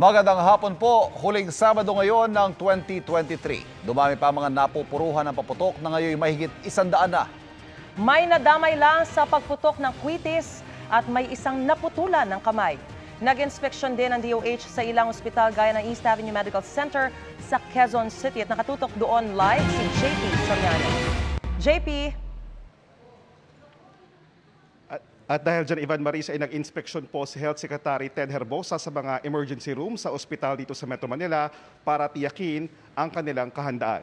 Magandang hapon po, huling Sabado ngayon ng 2023. Dumami pa mga napupuruhan ng paputok na ngayon mahigit isandaan na. May nadamay lang sa pagputok ng kwitis at may isang naputulan ng kamay. Nag-inspeksyon din ng DOH sa ilang ospital gaya ng East Avenue Medical Center sa Quezon City at nakatutok doon live si JP Soriano. JP, At, dahil dyan, Ivan Maris ay nag-inspeksyon po si Health Secretary Ted Herbosa sa mga emergency room sa ospital dito sa Metro Manila para tiyakin ang kanilang kahandaan.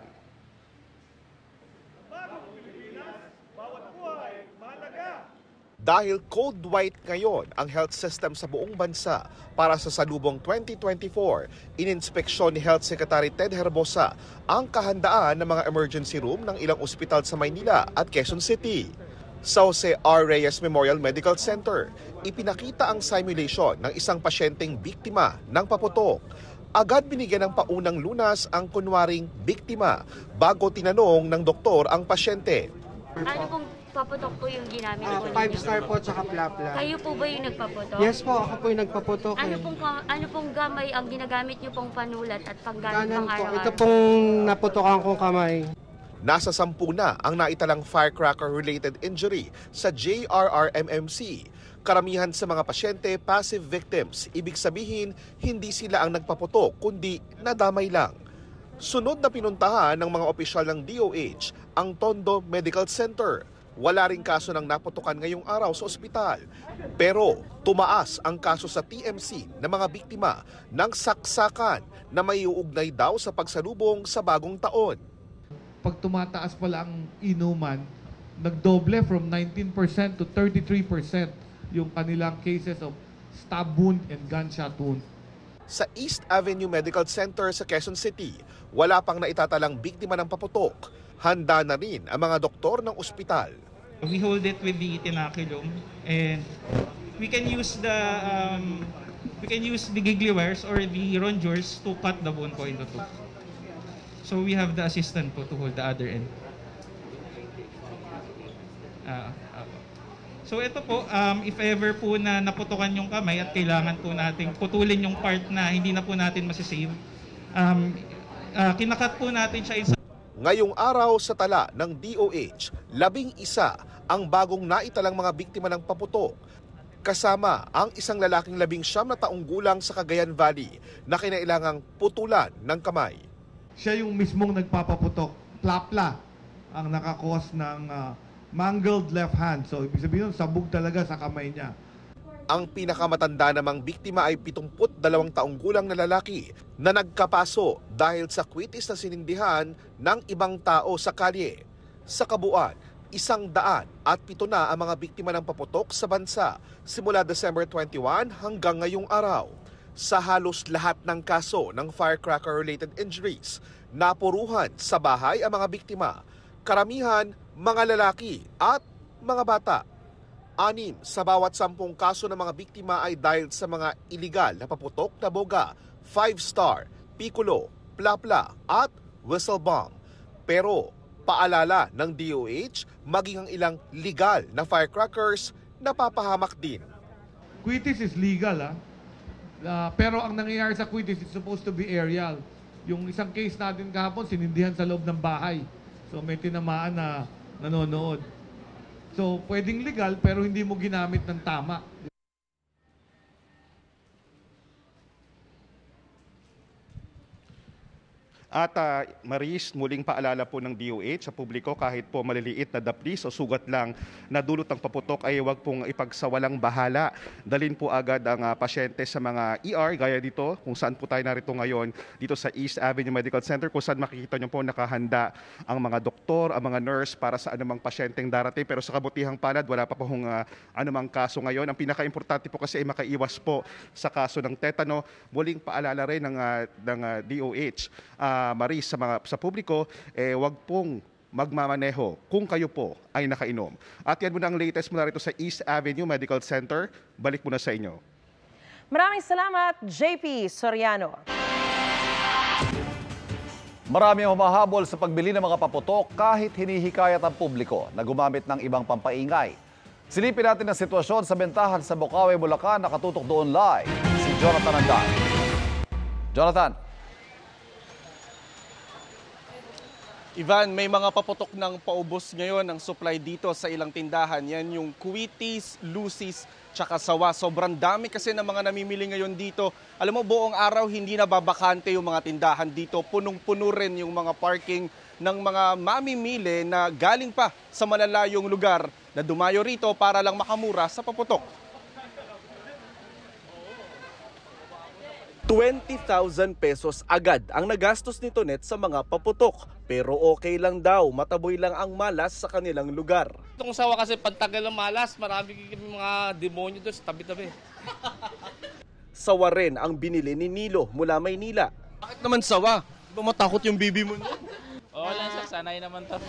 Dahil cold white ngayon ang health system sa buong bansa para sa salubong 2024, ininspeksyon ni Health Secretary Ted Herbosa ang kahandaan ng mga emergency room ng ilang ospital sa Maynila at Quezon City. Sa Jose R. Reyes Memorial Medical Center, ipinakita ang simulation ng isang pasyenteng biktima ng paputok. Agad binigyan ng paunang lunas ang kunwaring biktima bago tinanong ng doktor ang pasyente. Ano pong paputok po yung ginamit Ah, po five ninyo? star po tsaka plapla. Kayo po ba yung nagpaputok? Yes po, ako po yung nagpaputok. Ano eh. pong ano pong gamay ang ginagamit niyo pong panulat at panggamit po. araw-araw? Ito pong naputokan kong kamay. Nasa sampu na ang naitalang firecracker-related injury sa JRRMMC. Karamihan sa mga pasyente, passive victims. Ibig sabihin, hindi sila ang nagpaputok, kundi nadamay lang. Sunod na pinuntahan ng mga opisyal ng DOH ang Tondo Medical Center. Wala ring kaso ng naputukan ngayong araw sa ospital. Pero tumaas ang kaso sa TMC ng mga biktima ng saksakan na may uugnay daw sa pagsalubong sa bagong taon. Pag tumataas pala ang inuman, nagdoble from 19% to 33% yung kanilang cases of stab wound and gunshot wound. Sa East Avenue Medical Center sa Quezon City, wala pang naitatalang biktima ng paputok. Handa na rin ang mga doktor ng ospital. We hold it with the tinaculum and we can use the um, we can use the giggly wires or the rongeurs to cut the bone po into two. So we have the assistant po to hold the other end. Ah. so ito po, um, if ever po na naputukan yung kamay at kailangan po nating putulin yung part na hindi na po natin masisave, um, ah, kinakat po natin siya in Ngayong araw sa tala ng DOH, labing isa ang bagong naitalang mga biktima ng paputok. Kasama ang isang lalaking labing siyam na taong gulang sa Cagayan Valley na kinailangang putulan ng kamay. Siya yung mismong nagpapaputok, plapla, ang nakakos ng ah, mangled left hand. So, ibig sabihin nun, sabog talaga sa kamay niya. Ang pinakamatanda namang biktima ay 72 taong gulang na lalaki na nagkapaso dahil sa kwitis na sinindihan ng ibang tao sa kalye. Sa kabuuan, isang daan at pito na ang mga biktima ng paputok sa bansa simula December 21 hanggang ngayong araw. Sa halos lahat ng kaso ng firecracker-related injuries, napuruhan sa bahay ang mga biktima. Karamihan, mga lalaki at mga bata. Anim sa bawat sampung kaso ng mga biktima ay dahil sa mga iligal na paputok na boga, five-star, piccolo, plapla at whistle bomb. Pero paalala ng DOH, maging ang ilang legal na firecrackers napapahamak din. Quitis is legal, ah. Ah, pero ang nangyayari sa quitis is supposed to be aerial. Yung isang case natin kahapon, sinindihan sa loob ng bahay. So may tinamaan na nanonood. So pwedeng legal pero hindi mo ginamit ng tama. At ah, Maris, muling paalala po ng DOH sa publiko kahit po maliliit na daplis o sugat lang na dulot ng paputok ay huwag pong ipagsawalang bahala. Dalin po agad ang ah, pasyente sa mga ER gaya dito kung saan po tayo narito ngayon dito sa East Avenue Medical Center kung saan makikita niyo po nakahanda ang mga doktor, ang mga nurse para sa anumang pasyenteng darating pero sa kabutihang palad wala pa po hong ah, anumang kaso ngayon. Ang pinaka-importante po kasi ay makaiwas po sa kaso ng tetano. Muling paalala rin ng, ah, ng ah, DOH. Ah, Maris, sa, mga, sa publiko, eh, wag pong magmamaneho kung kayo po ay nakainom. At yan muna ang latest mula rito sa East Avenue Medical Center. Balik muna sa inyo. maraming salamat JP Soriano. Marami ang humahabol sa pagbili ng mga paputok kahit hinihikayat ang publiko na gumamit ng ibang pampaingay. Silipin natin ang sitwasyon sa bentahan sa Bukawi, Bulacan. Nakatutok doon live si Jonathan Andan. Jonathan, Ivan, may mga paputok ng paubos ngayon ng supply dito sa ilang tindahan. Yan yung Kuitis, Lucis, tsaka Sawa. Sobrang dami kasi ng mga namimili ngayon dito. Alam mo, buong araw hindi na babakante yung mga tindahan dito. Punong-puno rin yung mga parking ng mga mamimili na galing pa sa malalayong lugar na dumayo rito para lang makamura sa paputok. 20,000 pesos agad ang nagastos nito net sa mga paputok. Pero okay lang daw, mataboy lang ang malas sa kanilang lugar. Itong sawa kasi pagtagal ng malas, marami mga demonyo doon sa tabi-tabi. Sawa rin ang binili ni Nilo mula Maynila. Bakit naman sawa? Di ba matakot yung bibi mo? Oo lang sir, sanay naman to.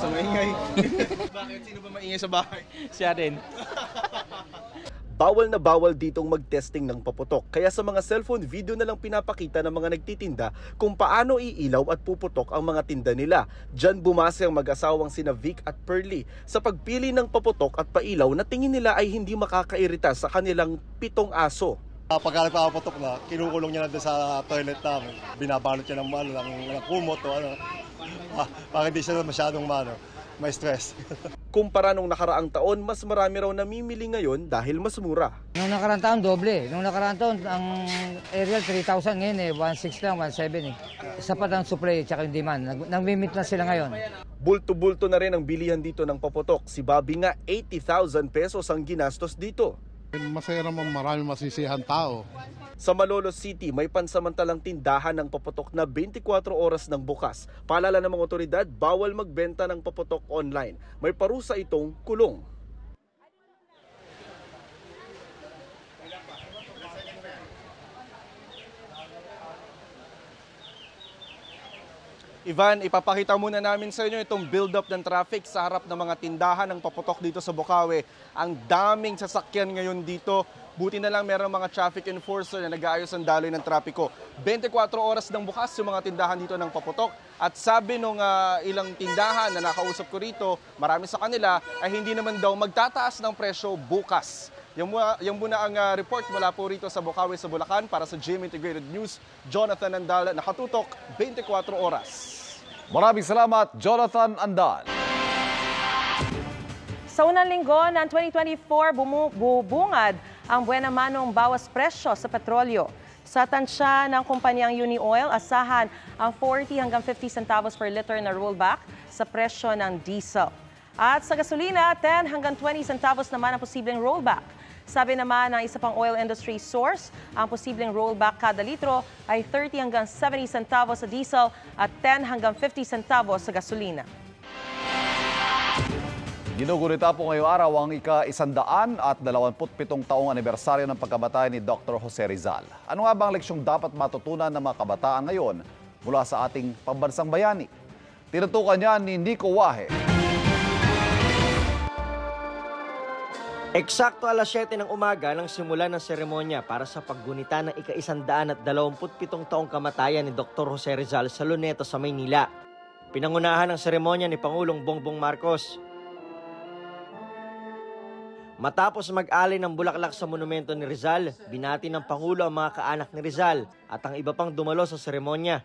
Sa maingay. Bakit? Sino ba maingay sa bahay? Siya din. Bawal na bawal ditong mag-testing ng paputok. Kaya sa mga cellphone video na lang pinapakita ng mga nagtitinda kung paano iilaw at puputok ang mga tinda nila. Diyan bumase ang mag-asawang sina Vic at Pearly sa pagpili ng paputok at pailaw na tingin nila ay hindi makakairita sa kanilang pitong aso. Pagka nagpapaputok na, kinukulong niya na sa toilet namin. Binabalot niya ng, ano, ng, ng kumot o ano. Ah, para hindi siya masyadong ano, may stress. Kumpara nung nakaraang taon, mas marami raw namimili ngayon dahil mas mura. Nung nakaraan taon, doble. Nung nakaraan taon, ang aerial 3,000 ngayon eh, 1,600 lang, 1,700 eh. Sapat ang supply at yung demand. Nag nagmimit na sila ngayon. Bulto-bulto na rin ang bilihan dito ng paputok. Si Bobby nga 80,000 pesos ang ginastos dito. Masaya naman marami masisihan tao. Sa Malolos City, may pansamantalang tindahan ng paputok na 24 oras ng bukas. Paalala ng mga otoridad, bawal magbenta ng paputok online. May parusa itong kulong. Ivan, ipapakita muna namin sa inyo itong build-up ng traffic sa harap ng mga tindahan ng paputok dito sa Bukawi. Ang daming sasakyan ngayon dito. Buti na lang meron mga traffic enforcer na nag-aayos ang daloy ng trapiko. 24 oras ng bukas yung mga tindahan dito ng paputok. At sabi nung uh, ilang tindahan na nakausap ko rito, marami sa kanila ay hindi naman daw magtataas ng presyo bukas. Yan muna, yan muna ang uh, report mula po rito sa Bukawi sa Bulacan para sa GM Integrated News. Jonathan Andal, nakatutok 24 oras. Maraming salamat, Jonathan Andal. Sa unang linggo ng 2024, bumu- bubungad ang buena manong bawas presyo sa petrolyo. Sa tansya ng kumpanyang Uni Oil, asahan ang 40 hanggang 50 centavos per liter na rollback sa presyo ng diesel. At sa gasolina, 10 hanggang 20 centavos naman ang posibleng rollback. Sabi naman ng isa pang oil industry source, ang posibleng rollback kada litro ay 30 hanggang 70 centavos sa diesel at 10 hanggang 50 centavos sa gasolina. Ginugunita po ngayong araw ang ika-isandaan at 27 taong anibersaryo ng pagkamatay ni Dr. Jose Rizal. Ano nga ba ang leksyong dapat matutunan ng mga kabataan ngayon mula sa ating pambansang bayani? Tinutukan niya ni Nico Wahe. Eksakto alas 7 ng umaga nang simula ng seremonya para sa paggunita ng ika-isandaan at 27 taong kamatayan ni Dr. Jose Rizal sa Luneta sa Maynila. Pinangunahan ng seremonya ni Pangulong Bongbong Marcos. Matapos mag-alay ng bulaklak sa monumento ni Rizal, binati ng Pangulo ang mga kaanak ni Rizal at ang iba pang dumalo sa seremonya.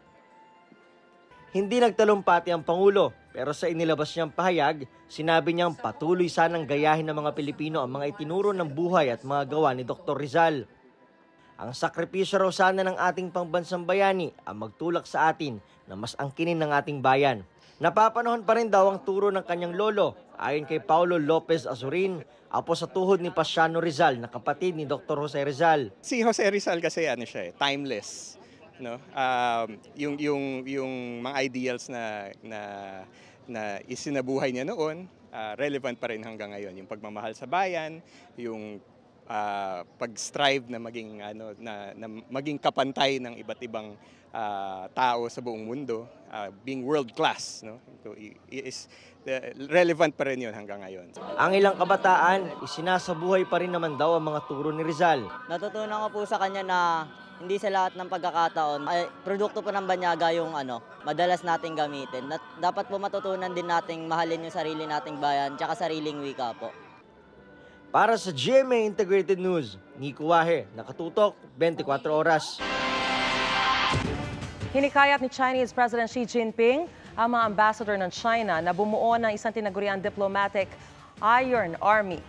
Hindi nagtalumpati ang Pangulo pero sa inilabas niyang pahayag, sinabi niyang patuloy sanang gayahin ng mga Pilipino ang mga itinuro ng buhay at mga gawa ni Dr. Rizal. Ang sakripisyo raw sana ng ating pangbansang bayani ang magtulak sa atin na mas angkinin ng ating bayan. Napapanahon pa rin daw ang turo ng kanyang lolo ayon kay Paulo Lopez Azurin, apo sa tuhod ni Pasiano Rizal na kapatid ni Dr. Jose Rizal. Si Jose Rizal kasi ano siya, eh, timeless no um, yung yung yung mga ideals na na na isinabuhay niya noon uh, relevant pa rin hanggang ngayon yung pagmamahal sa bayan yung uh, pag-strive na maging ano na, na maging kapantay ng iba't ibang uh, tao sa buong mundo uh, being world class no so, is uh, relevant pa rin yun hanggang ngayon. Ang ilang kabataan, isinasabuhay pa rin naman daw ang mga turo ni Rizal. Natutunan ko po sa kanya na hindi sa lahat ng pagkakataon ay produkto po ng banyaga yung ano, madalas nating gamitin. Na, dapat po matutunan din nating mahalin yung sarili nating bayan tsaka sariling wika po. Para sa GMA Integrated News, Nico Wahe, nakatutok 24 oras. Hinikayat ni Chinese President Xi Jinping ang mga ambassador ng China na bumuo ng isang tinaguriang diplomatic Iron Army.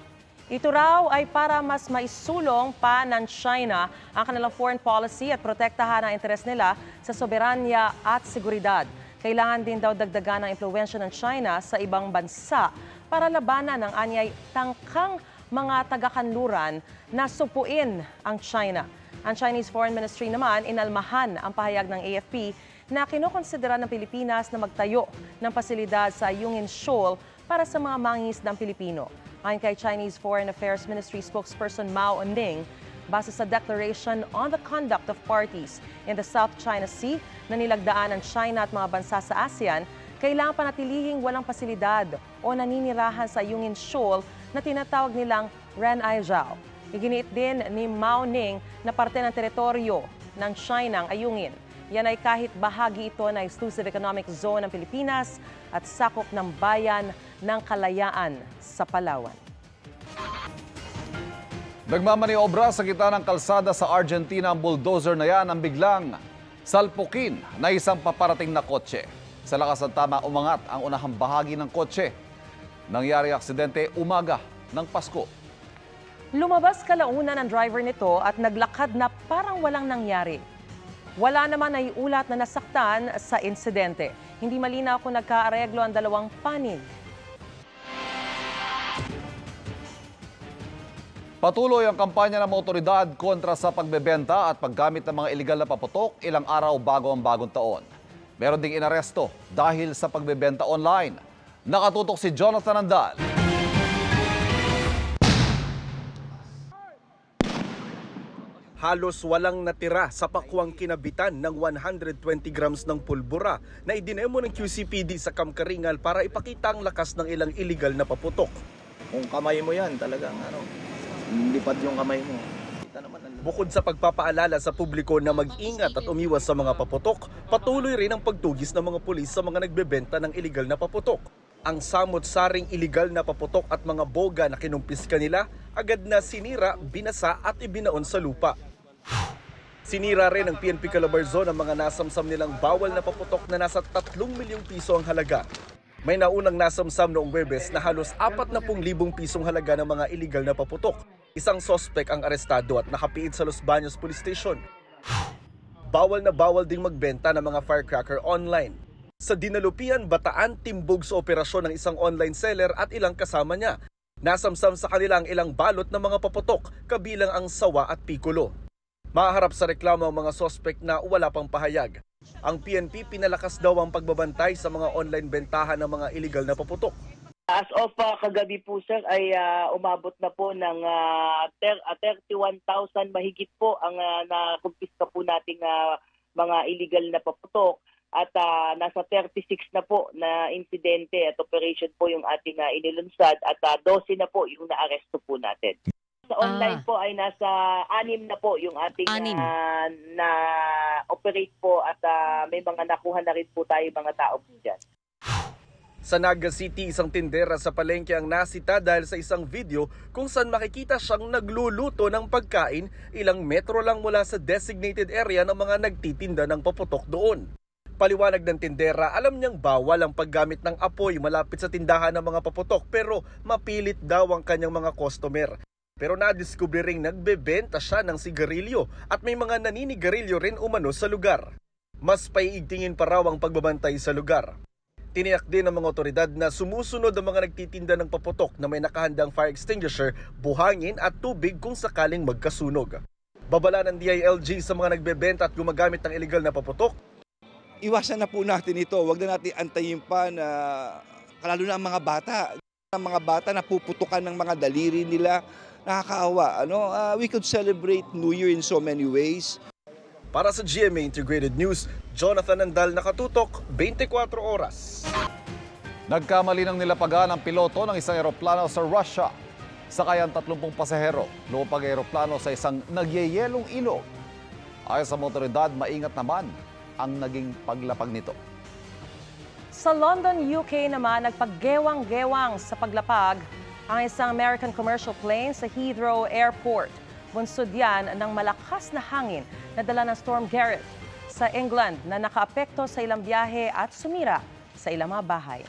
Ito raw ay para mas maisulong pa ng China ang kanilang foreign policy at protektahan ang interes nila sa soberanya at seguridad. Kailangan din daw dagdagan ang impluensya ng China sa ibang bansa para labanan ang anyay tangkang mga taga-kanluran na supuin ang China. Ang Chinese Foreign Ministry naman inalmahan ang pahayag ng AFP na kinokonsidera ng Pilipinas na magtayo ng pasilidad sa Yungin Shoal para sa mga mangis ng Pilipino. Ayon kay Chinese Foreign Affairs Ministry spokesperson Mao Ning, base sa Declaration on the Conduct of Parties in the South China Sea na nilagdaan ng China at mga bansa sa ASEAN, kailangan panatilihing walang pasilidad o naninirahan sa Yungin Shoal na tinatawag nilang Ren Aizhao. Iginiit din ni Mao Ning na parte ng teritoryo ng China ang Ayungin. Yan ay kahit bahagi ito ng exclusive economic zone ng Pilipinas at sakop ng bayan ng Kalayaan sa Palawan. Nagmamaniobra sa gitna ng kalsada sa Argentina ang bulldozer na yan ang biglang salpukin na isang paparating na kotse. Sa lakas ng tama, umangat ang unahang bahagi ng kotse. Nangyari ang aksidente umaga ng Pasko. Lumabas kalaunan ang driver nito at naglakad na parang walang nangyari. Wala naman ay ulat na nasaktan sa insidente. Hindi malinaw kung nagkaareglo ang dalawang panig. Patuloy ang kampanya ng mga otoridad kontra sa pagbebenta at paggamit ng mga iligal na paputok ilang araw bago ang bagong taon. Meron ding inaresto dahil sa pagbebenta online. Nakatutok si Jonathan Andal. Halos walang natira sa pakwang kinabitan ng 120 grams ng pulbura na idinemo ng QCPD sa Kamkaringal para ipakita ang lakas ng ilang illegal na paputok. Kung kamay mo yan, talagang ano, lipad yung kamay mo. Bukod sa pagpapaalala sa publiko na mag-ingat at umiwas sa mga paputok, patuloy rin ang pagtugis ng mga pulis sa mga nagbebenta ng iligal na paputok. Ang samot-saring iligal na paputok at mga boga na kinumpis kanila, agad na sinira, binasa at ibinaon sa lupa. Sinira rin ng PNP Calabarzon ang mga nasamsam nilang bawal na paputok na nasa 3 milyong piso ang halaga. May naunang nasamsam noong Webes na halos 40,000 pisong halaga ng mga illegal na paputok. Isang sospek ang arestado at nakapiit sa Los Baños Police Station. Bawal na bawal ding magbenta ng mga firecracker online. Sa Dinalupian, Bataan, timbog sa operasyon ng isang online seller at ilang kasama niya. Nasamsam sa kanila ang ilang balot ng mga paputok, kabilang ang sawa at pikulo. Maharap sa reklamo ang mga sospek na wala pang pahayag. Ang PNP pinalakas daw ang pagbabantay sa mga online bentahan ng mga illegal na paputok. As of uh, kagabi po sir ay uh, umabot na po ng uh, ter- uh, 31,000 mahigit po ang uh, nakumpiska po nating uh, mga illegal na paputok at uh, nasa 36 na po na insidente at operation po yung ating uh, inilunsad at uh, 12 na po yung naaresto po natin. Sa online Ah. po ay nasa anim na po yung ating Anim. uh, na operate po at uh, may mga nakuha na rin po tayo mga tao po dyan. Sa Naga City, isang tindera sa palengke ang nasita dahil sa isang video kung saan makikita siyang nagluluto ng pagkain ilang metro lang mula sa designated area ng mga nagtitinda ng paputok doon. Paliwanag ng tindera, alam niyang bawal ang paggamit ng apoy malapit sa tindahan ng mga paputok pero mapilit daw ang kanyang mga customer. Pero nadiskubre ring nagbebenta siya ng sigarilyo at may mga naninigarilyo rin umano sa lugar. Mas paiigtingin pa raw ang pagbabantay sa lugar. Tiniyak din ng mga otoridad na sumusunod ang mga nagtitinda ng paputok na may nakahandang fire extinguisher, buhangin at tubig kung sakaling magkasunog. Babala ng DILG sa mga nagbebenta at gumagamit ng illegal na paputok, iwasan na po natin ito. Huwag na natin antayin pa na lalo na ang mga bata. Ang mga bata na puputukan ng mga daliri nila, nakakaawa. Ano? Ah, we could celebrate New Year in so many ways. Para sa GMA Integrated News, Jonathan Andal nakatutok 24 oras. Nagkamali ng nilapagan ang piloto ng isang eroplano sa Russia. Sakayan 30 pasahero, lumapag ang eroplano sa isang nagyeyelong ilog. Ayon sa mga otoridad, maingat naman ang naging paglapag nito. Sa London, UK naman, nagpaggewang-gewang sa paglapag ang isang American commercial plane sa Heathrow Airport. Bunsod yan ng malakas na hangin na dala ng Storm Garrett. sa England na nakaapekto sa ilang biyahe at sumira sa ilang mga bahay.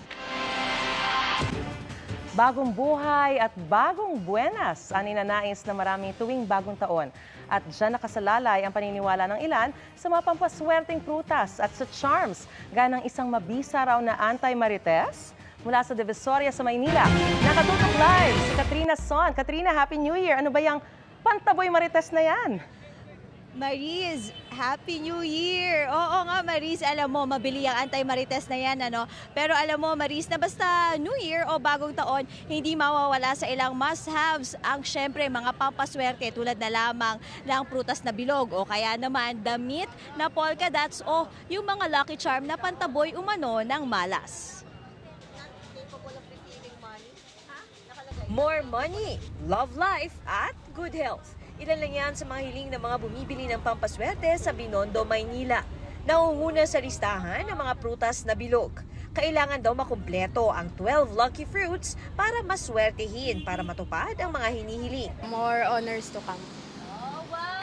Bagong buhay at bagong buenas ang ninanais na maraming tuwing bagong taon. At dyan nakasalalay ang paniniwala ng ilan sa mga pampaswerteng prutas at sa charms, gaya ng isang mabisa raw na anti-marites mula sa Divisoria sa Maynila. Nakatutok live si Katrina Son. Katrina, Happy New Year! Ano ba yung pantaboy marites na yan? Maris, Happy New Year! Oo nga, Maris, alam mo, mabili ang anti-marites na yan, ano? Pero alam mo, Maris, na basta New Year o bagong taon, hindi mawawala sa ilang must-haves ang syempre mga pampaswerte tulad na lamang ng prutas na bilog o kaya naman damit na polka dots o yung mga lucky charm na pantaboy umano ng malas. More money, love life, at good health. Ilan lang yan sa mga hiling ng mga bumibili ng pampaswerte sa Binondo, Maynila. Nauuna sa listahan ng mga prutas na bilog. Kailangan daw makumpleto ang 12 lucky fruits para maswertehin para matupad ang mga hinihiling. More honors to come.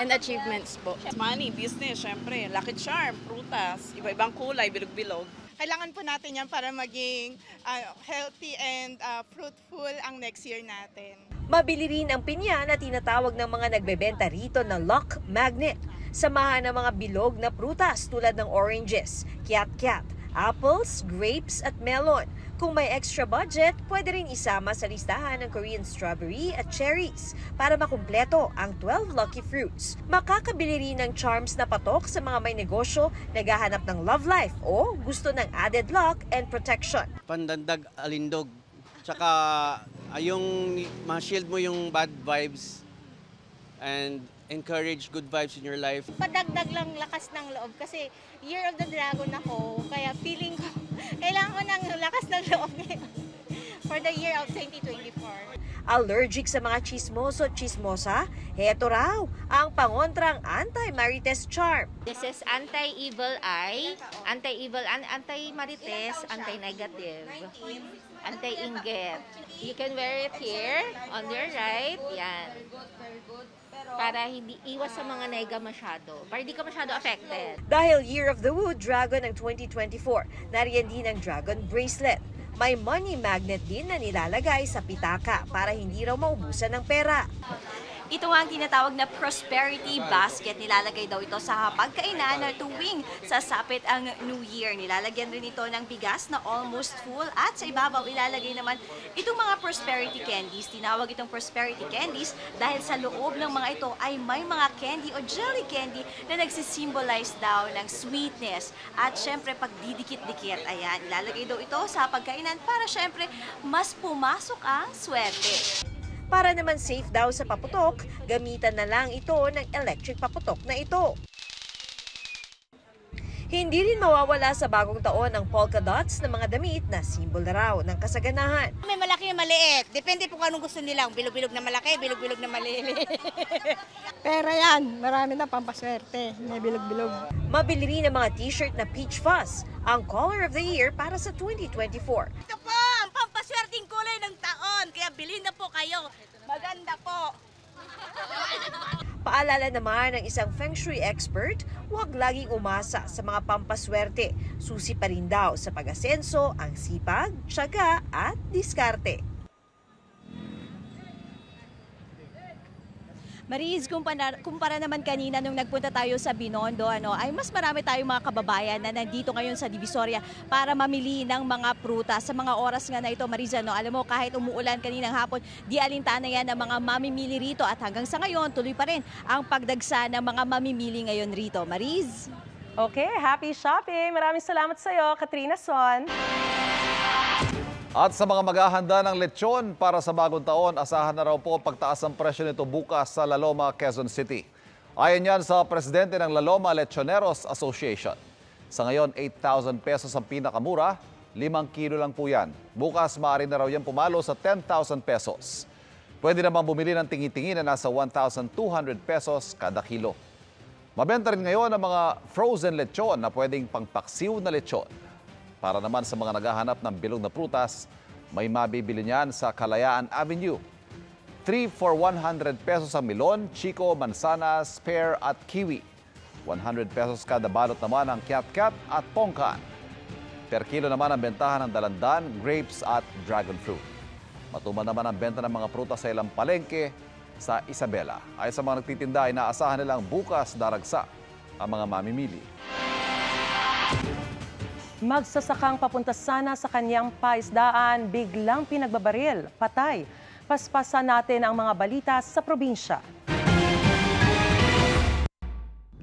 And achievements po. Money, business, syempre. Lucky charm, prutas, iba-ibang kulay, bilog-bilog. Kailangan po natin yan para maging ah, healthy and ah, fruitful ang next year natin. Mabili rin ang pinya na tinatawag ng mga nagbebenta rito na lock magnet. Samahan ng mga bilog na prutas tulad ng oranges, kiat-kiat, apples, grapes at melon. Kung may extra budget, pwede rin isama sa listahan ng Korean strawberry at cherries para makumpleto ang 12 lucky fruits. Makakabili rin ng charms na patok sa mga may negosyo, naghahanap ng love life o gusto ng added luck and protection. pandandag alindog. Tsaka ay yung ma-shield mo yung bad vibes and encourage good vibes in your life. Padagdag lang lakas ng loob kasi Year of the Dragon ako, kaya feeling ko kailangan ko ng lakas ng loob for the year of 2024. Allergic sa mga chismoso at chismosa? Heto raw ang pangontrang anti-marites charm. This is anti-evil eye, anti-evil, an- anti-marites, anti-negative, anti-inggit. You can wear it here, on your right, yan. Para hindi iwas sa mga nega masyado, para hindi ka masyado affected. Dahil Year of the Wood Dragon ng 2024, nariyan din ang Dragon Bracelet. May money magnet din na nilalagay sa pitaka para hindi raw maubusan ng pera. Ito nga ang tinatawag na prosperity basket. Nilalagay daw ito sa pagkainan na tuwing sasapit ang New Year. Nilalagyan rin ito ng bigas na almost full at sa ibabaw ilalagay naman itong mga prosperity candies. Tinawag itong prosperity candies dahil sa loob ng mga ito ay may mga candy o jelly candy na nagsisimbolize daw ng sweetness. At syempre pagdidikit-dikit, ayan, ilalagay daw ito sa pagkainan para syempre mas pumasok ang swerte. Para naman safe daw sa paputok, gamitan na lang ito ng electric paputok na ito. Hindi rin mawawala sa bagong taon ang polka dots na mga damit na simbolo raw ng kasaganahan. May malaki na maliit. Depende po kung anong gusto nila. Bilog-bilog na malaki, bilog-bilog na maliliit. Pera yan. Marami na pampaswerte. May bilog-bilog. Mabili rin ang mga t-shirt na Peach Fuzz, ang color of the year para sa 2024. Ito po, ang pampaswerteng kulay ng taon. Kaya bilhin na po kayo. Maganda po. Paalala naman ng isang feng shui expert, huwag laging umasa sa mga pampaswerte. Susi pa rin daw sa pag-asenso ang sipag, tiyaga at diskarte. Maris, kumpara, kumpara naman kanina nung nagpunta tayo sa Binondo, ano, ay mas marami tayong mga kababayan na nandito ngayon sa Divisoria para mamili ng mga prutas. Sa mga oras nga na ito, Maris, ano, alam mo, kahit umuulan kaninang hapon, di alintana yan ng mga mamimili rito at hanggang sa ngayon, tuloy pa rin ang pagdagsa ng mga mamimili ngayon rito. Maris? Okay, happy shopping! Maraming salamat sa iyo, Katrina Son. At sa mga maghahanda ng lechon para sa bagong taon, asahan na raw po pagtaas ng presyo nito bukas sa Laloma, Quezon City. Ayon yan sa presidente ng Laloma Lechoneros Association. Sa ngayon, 8,000 pesos ang pinakamura, 5 kilo lang po yan. Bukas, maaari na raw yan pumalo sa 10,000 pesos. Pwede naman bumili ng tingi-tingi na nasa 1,200 pesos kada kilo. Mabenta rin ngayon ang mga frozen lechon na pwedeng pangpaksiw na lechon. Para naman sa mga naghahanap ng bilog na prutas, may mabibili niyan sa Kalayaan Avenue. 3 for 100 pesos ang melon, chico, mansanas, pear at kiwi. 100 pesos kada balot naman ang kiat-kiat at pongkan. Per kilo naman ang bentahan ng dalandan, grapes at dragon fruit. Matuman naman ang benta ng mga prutas sa ilang palengke sa Isabela. Ayon sa mga nagtitinda, inaasahan nilang bukas daragsa ang mga mamimili. Magsasakang papunta sana sa kanyang paisdaan, biglang pinagbabaril, patay. Paspasan natin ang mga balita sa probinsya.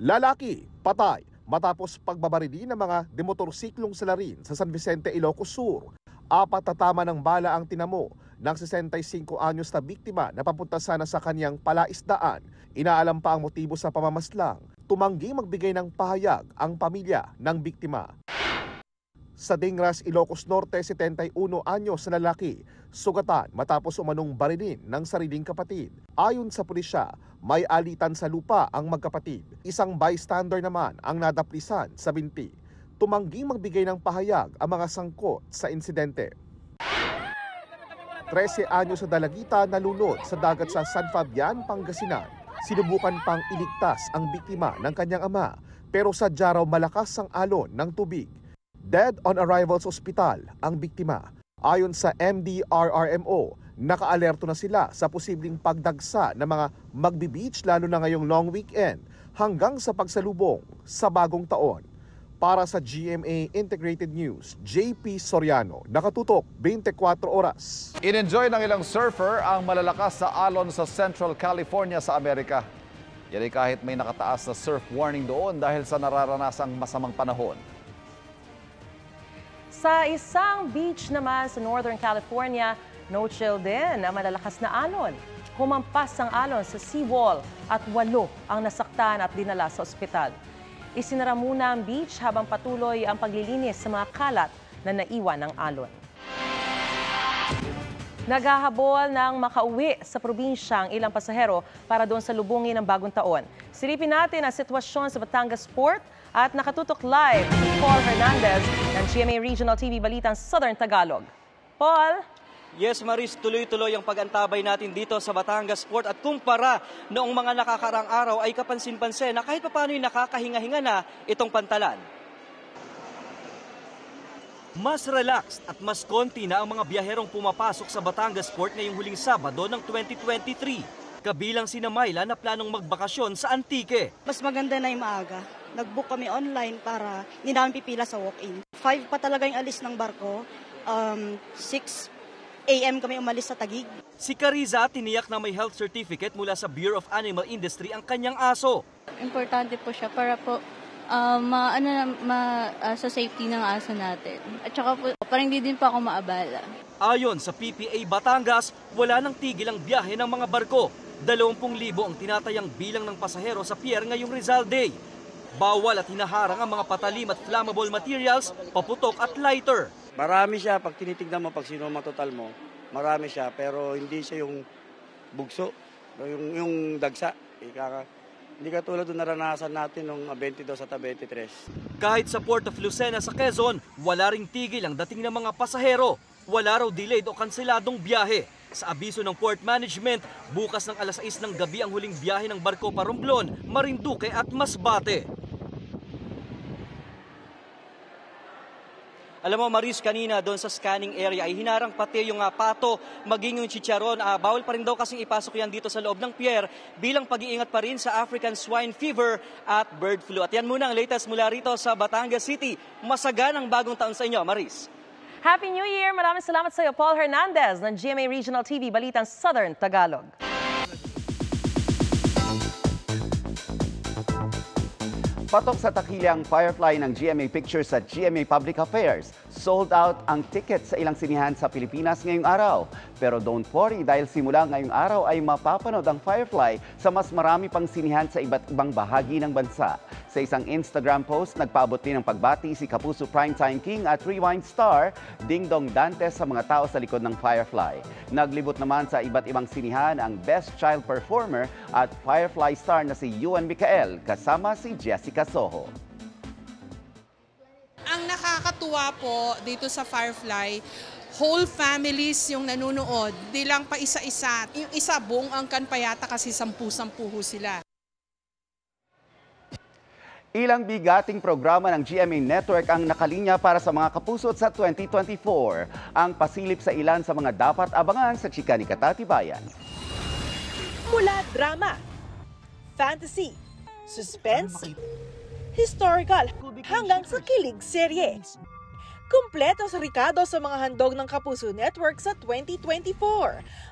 Lalaki, patay, matapos pagbabarili ng mga demotorsiklong salarin sa San Vicente, Ilocos Sur. Apat na tama ng bala ang tinamo ng 65 anyos na biktima na papunta sana sa kanyang palaisdaan. Inaalam pa ang motibo sa pamamaslang. Tumanggi magbigay ng pahayag ang pamilya ng biktima. Sa Dingras, Ilocos Norte, 71 anyos na lalaki, sugatan matapos umanong barilin ng sariling kapatid. Ayon sa pulisya, may alitan sa lupa ang magkapatid. Isang bystander naman ang nadaplisan sa binti. Tumangging magbigay ng pahayag ang mga sangkot sa insidente. 13 anyos sa dalagita nalunod sa dagat sa San Fabian, Pangasinan. Sinubukan pang iligtas ang biktima ng kanyang ama pero sadya raw malakas ang alon ng tubig. Dead on arrival sa ospital ang biktima. Ayon sa MDRRMO, nakaalerto na sila sa posibleng pagdagsa ng mga magbi-beach lalo na ngayong long weekend hanggang sa pagsalubong sa bagong taon. Para sa GMA Integrated News, JP Soriano, nakatutok 24 oras. In-enjoy ng ilang surfer ang malalakas na alon sa Central California sa Amerika. Yan kahit may nakataas na surf warning doon dahil sa nararanasang masamang panahon. Sa isang beach naman sa Northern California, no chill din ang malalakas na alon. Humampas ang alon sa seawall at walo ang nasaktan at dinala sa ospital. Isinara muna ang beach habang patuloy ang paglilinis sa mga kalat na naiwan ng alon. Naghahabol ng makauwi sa probinsya ang ilang pasahero para doon sa lubungin ng bagong taon. Silipin natin ang sitwasyon sa Batangas Port at nakatutok live si Paul Hernandez GMA Regional TV Balitang Southern Tagalog. Paul? Yes, Maris, tuloy-tuloy ang pag-antabay natin dito sa Batangas Port at kumpara noong mga nakakarang araw ay kapansin-pansin na kahit paano nakakahinga-hinga na itong pantalan. Mas relaxed at mas konti na ang mga biyaherong pumapasok sa Batangas Port ngayong huling Sabado ng 2023. Kabilang si Mayla na planong magbakasyon sa Antique. Mas maganda na yung maaga. Nag-book kami online para hindi namin pipila sa walk-in. 5 pa talaga yung alis ng barko. Um, 6 a.m. kami umalis sa Tagig. Si Cariza tiniyak na may health certificate mula sa Bureau of Animal Industry ang kanyang aso. Importante po siya para po uh, ma, ano, ma, uh, sa safety ng aso natin. At saka po, parang hindi din po ako maabala. Ayon sa PPA Batangas, wala nang tigil ang biyahe ng mga barko. 20,000 ang tinatayang bilang ng pasahero sa pier ngayong Rizal Day. Bawal at hinaharang ang mga patalim at flammable materials, paputok at lighter. Marami siya, pag tinitignan mo, pag sino total mo, marami siya, pero hindi siya yung bugso, yung, yung dagsa. Ikaka, hindi ka tulad ng naranasan natin noong 22 at 23. Kahit sa Port of Lucena sa Quezon, wala ring tigil ang dating ng mga pasahero. Wala raw delayed o kanseladong biyahe. Sa abiso ng port management, bukas ng alas 6 ng gabi ang huling biyahe ng barko pa Romblon, Marinduque at Masbate. Alam mo Maris, kanina doon sa scanning area ay hinarang pati yung uh, pato, maging yung chicharon. Uh, bawal pa rin daw kasing ipasok yan dito sa loob ng pier bilang pag-iingat pa rin sa African swine fever at bird flu. At yan muna ang latest mula rito sa Batangas City. Masaganang bagong taon sa inyo, Maris. Happy New Year! Maraming salamat sa iyo, Paul Hernandez ng GMA Regional TV Balitang Southern Tagalog. Patok sa takilang Firefly ng GMA Pictures at GMA Public Affairs. Sold out ang ticket sa ilang sinihan sa Pilipinas ngayong araw. Pero don't worry dahil simula ngayong araw ay mapapanood ang Firefly sa mas marami pang sinihan sa iba't ibang bahagi ng bansa. Sa isang Instagram post, nagpaabot din ng pagbati si Kapuso Primetime King at Rewind Star, Ding Dong Dantes sa mga tao sa likod ng Firefly. Naglibot naman sa iba't ibang sinihan ang Best Child Performer at Firefly star na si Yuan Mikael kasama si Jessica Soho. Ang nakakatuwa po dito sa Firefly, whole families yung nanonood, di lang pa isa-isa. Yung isa buong angkan pa yata kasi sampu-sampu sila. Ilang bigating programa ng GMA Network ang nakalinya para sa mga kapusot sa 2024. Ang pasilip sa ilan sa mga dapat abangan sa Chika ni Katatibayan. Mula drama, fantasy, suspense, historical, hanggang sa kilig serye. Kumpleto sa Ricardo sa mga handog ng Kapuso Network sa 2024.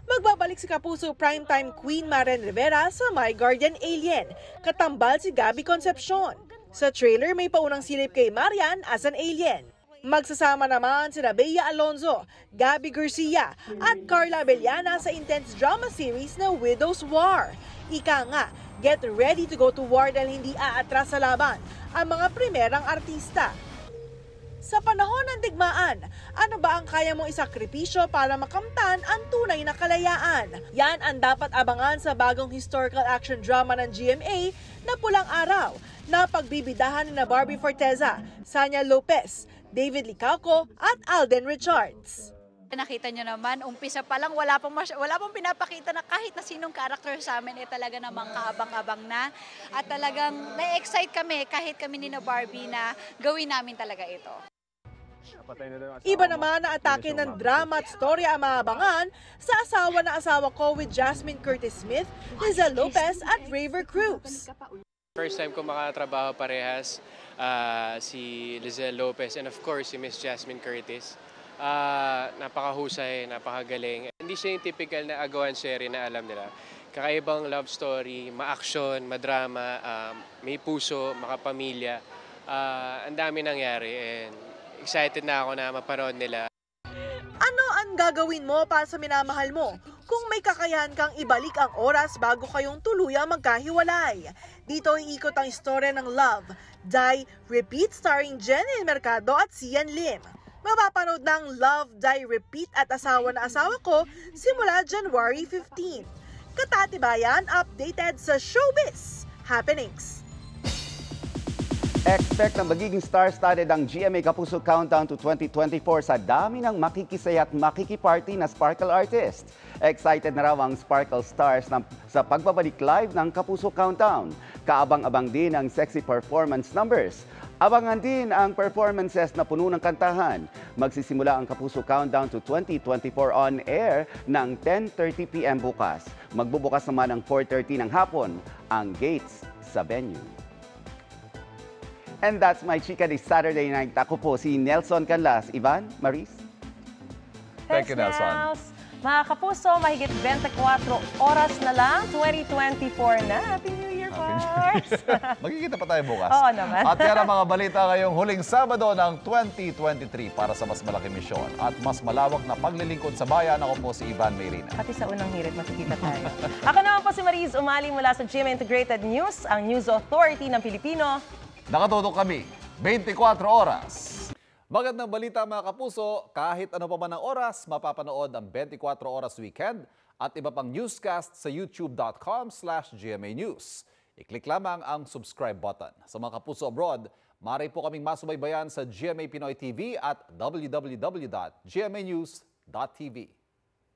Magbabalik si Kapuso primetime Queen Maren Rivera sa My Guardian Alien. Katambal si Gabby Concepcion. Sa trailer may paunang silip kay Marian as an alien. Magsasama naman sina Bea Alonzo, Gabby Garcia at Carla Bellana sa intense drama series na Widow's War. Ika nga, get ready to go to war dahil hindi aatras sa laban ang mga primerang artista. Sa panahon ng digmaan, ano ba ang kaya mong isakripisyo para makamtan ang tunay na kalayaan? Yan ang dapat abangan sa bagong historical action drama ng GMA na Pulang Araw na pagbibidahan ni Barbie Forteza, Sanya Lopez, David Licaco at Alden Richards. Nakita nyo naman, umpisa pa lang, wala pang, mas- wala pang pinapakita na kahit na sinong character sa amin, eh talaga namang kaabang-abang na. At talagang na-excite kami, kahit kami ni na Barbie, na gawin namin talaga ito. Iba naman na atake ng drama at storya ang maabangan sa asawa na asawa ko with Jasmine Curtis Smith, Liza Lopez at Raver Cruz. First time ko makatrabaho parehas ah, si Lizelle Lopez and of course si Miss Jasmine Curtis. Ah, napakahusay, napakagaling. Hindi siya yung typical na agawan series na alam nila. Kakaibang love story, ma-action, madrama, ah, may puso, makapamilya. Ah, ang dami nangyari and excited na ako na mapanood nila. Ano ang gagawin mo para sa minamahal mo kung may kakayahan kang ibalik ang oras bago kayong tuluyang magkahiwalay? Dito iikot ang istorya ng Love, Die, Repeat starring Jenny Mercado at Sian Lim. Mapapanood ng Love, Die, Repeat at Asawa na Asawa Ko simula January 15. Katatibayan updated sa Showbiz Happenings. Expect na magiging star-studded ang GMA Kapuso Countdown to 2024 sa dami ng makikisaya at makikiparty na Sparkle artist. Excited na raw ang Sparkle Stars na, sa pagbabalik live ng Kapuso Countdown. Kaabang-abang din ang sexy performance numbers. Abangan din ang performances na puno ng kantahan. Magsisimula ang Kapuso Countdown to 2024 on air ng 10.30pm bukas. Magbubukas naman ang 4.30 ng hapon ang gates sa venue. And that's my chika this Saturday night. Ako po si Nelson Canlas. Ivan, Maris? Thank you, Nelson. Nels. Mga kapuso, mahigit 24 oras na lang, 2024 na. Happy New Year, Pars! Magkikita pa tayo bukas. Oo naman. At yan ang mga balita ngayong huling Sabado ng 2023 para sa mas malaki misyon at mas malawak na paglilingkod sa bayan. Ako po si Ivan Mayrina. Pati sa unang hirit, makikita tayo. Ako naman po si Mariz Umali mula sa GMA Integrated News, ang News Authority ng Pilipino. Nakatutok kami 24 oras. Magandang balita mga kapuso, kahit ano pa man ang oras, mapapanood ang 24 oras weekend at iba pang newscast sa youtube.com slash GMA News. I-click lamang ang subscribe button. Sa mga kapuso abroad, maaari po kaming masubaybayan sa GMA Pinoy TV at www.gmanews.tv.